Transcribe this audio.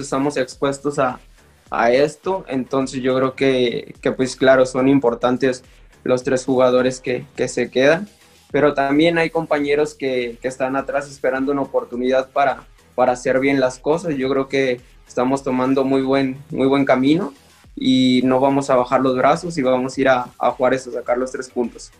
estamos expuestos a, a esto, entonces yo creo que, que, pues claro, son importantes los tres jugadores que, que se quedan, pero también hay compañeros que, que, están atrás esperando una oportunidad para, para hacer bien las cosas, yo creo que estamos tomando muy buen, muy buen camino y no vamos a bajar los brazos y vamos a ir a, a Juárez a sacar los tres puntos.